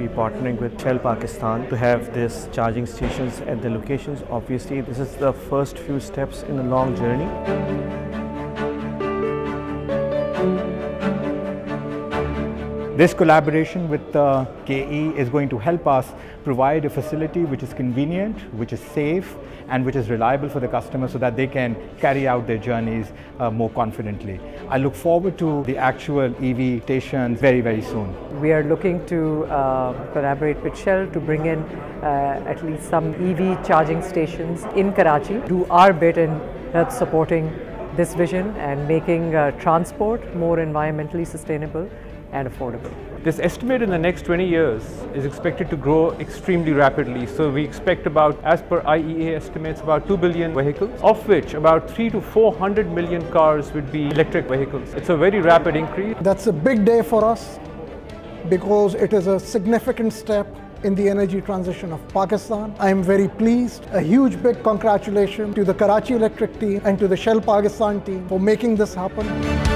be partnering with Shell Pakistan to have this charging stations at the locations. Obviously, this is the first few steps in a long journey. This collaboration with uh, KE is going to help us provide a facility which is convenient, which is safe, and which is reliable for the customer so that they can carry out their journeys uh, more confidently. I look forward to the actual EV stations very, very soon. We are looking to uh, collaborate with Shell to bring in uh, at least some EV charging stations in Karachi, do our bit in help supporting this vision and making uh, transport more environmentally sustainable and affordable. This estimate in the next 20 years is expected to grow extremely rapidly. So we expect about, as per IEA estimates, about 2 billion vehicles, of which about 3 to 400 million cars would be electric vehicles. It's a very rapid increase. That's a big day for us because it is a significant step in the energy transition of Pakistan. I am very pleased. A huge big congratulations to the Karachi Electric team and to the Shell Pakistan team for making this happen.